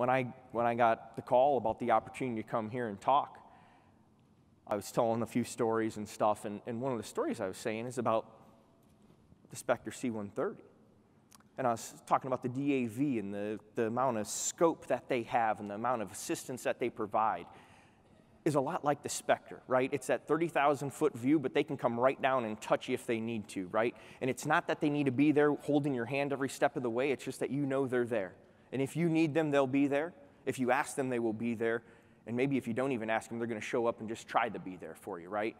when I, when I got the call about the opportunity to come here and talk, I was telling a few stories and stuff, and, and one of the stories I was saying is about the Spectre C-130. And I was talking about the DAV and the, the amount of scope that they have and the amount of assistance that they provide is a lot like the Spectre, right? It's that 30,000 foot view, but they can come right down and touch you if they need to, right? And it's not that they need to be there holding your hand every step of the way, it's just that you know they're there. And if you need them, they'll be there. If you ask them, they will be there. And maybe if you don't even ask them, they're going to show up and just try to be there for you, right?